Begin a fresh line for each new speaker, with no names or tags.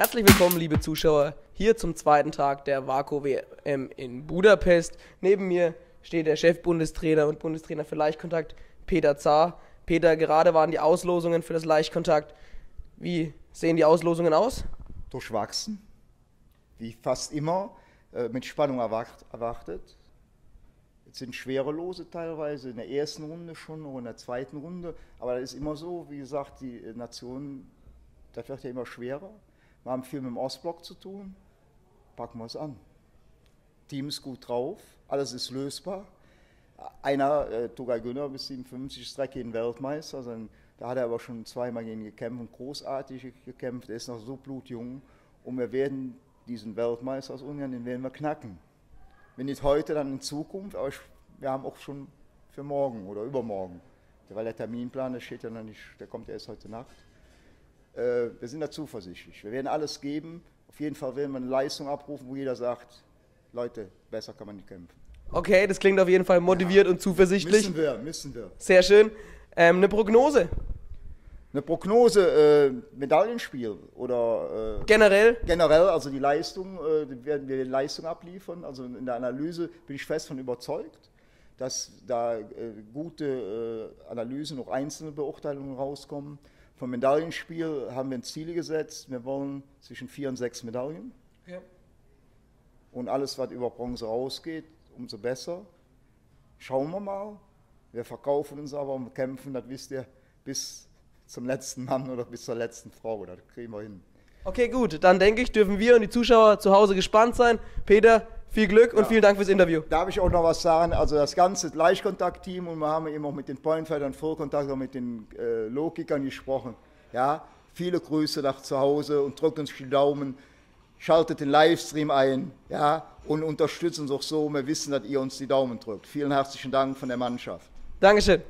Herzlich willkommen, liebe Zuschauer, hier zum zweiten Tag der Vaku WM in Budapest. Neben mir steht der Chefbundestrainer und Bundestrainer für Leichtkontakt, Peter Zahr. Peter, gerade waren die Auslosungen für das Leichtkontakt. Wie sehen die Auslosungen aus?
Durchwachsen, wie fast immer, äh, mit Spannung erwartet. Es sind schwere Lose teilweise, in der ersten Runde schon oder in der zweiten Runde. Aber das ist immer so, wie gesagt, die Nationen, das wird ja immer schwerer. Wir haben viel mit dem Ostblock zu tun. Packen wir es an. Team ist gut drauf, alles ist lösbar. Einer, äh, Tugay Günner, bis 57 ist Strecke Weltmeister. Also, da hat er aber schon zweimal gegen gekämpft und großartig gekämpft. Er ist noch so blutjung. Und wir werden diesen Weltmeister aus Ungarn, den werden wir knacken. Wenn nicht heute, dann in Zukunft. Aber ich, wir haben auch schon für morgen oder übermorgen. Weil der Terminplan, der steht ja noch nicht, der kommt erst heute Nacht. Äh, wir sind da zuversichtlich. Wir werden alles geben. Auf jeden Fall werden wir eine Leistung abrufen, wo jeder sagt, Leute, besser kann man nicht kämpfen.
Okay, das klingt auf jeden Fall motiviert ja. und zuversichtlich.
Müssen wir, müssen wir.
Sehr schön. Ähm, eine Prognose?
Eine Prognose, äh, Medaillenspiel oder
äh, generell?
Generell, also die Leistung, äh, werden wir Leistung abliefern. Also in der Analyse bin ich fest von überzeugt, dass da äh, gute äh, Analysen, auch einzelne Beurteilungen rauskommen. Vom Medaillenspiel haben wir ein Ziel gesetzt. Wir wollen zwischen vier und sechs Medaillen. Ja. Und alles, was über Bronze rausgeht, umso besser. Schauen wir mal. Wir verkaufen uns aber und kämpfen, das wisst ihr, bis zum letzten Mann oder bis zur letzten Frau. Das kriegen wir hin.
Okay, gut. Dann denke ich, dürfen wir und die Zuschauer zu Hause gespannt sein. Peter, viel Glück und ja. vielen Dank fürs Interview.
Darf ich auch noch was sagen? Also das ganze Leichtkontakt-Team und wir haben eben auch mit den Pointfightern Vollkontakt, auch mit den äh, Logikern gesprochen. Ja, viele Grüße nach zu Hause und drückt uns die Daumen. Schaltet den Livestream ein ja, und unterstützt uns auch so. Wir wissen, dass ihr uns die Daumen drückt. Vielen herzlichen Dank von der Mannschaft.
Dankeschön.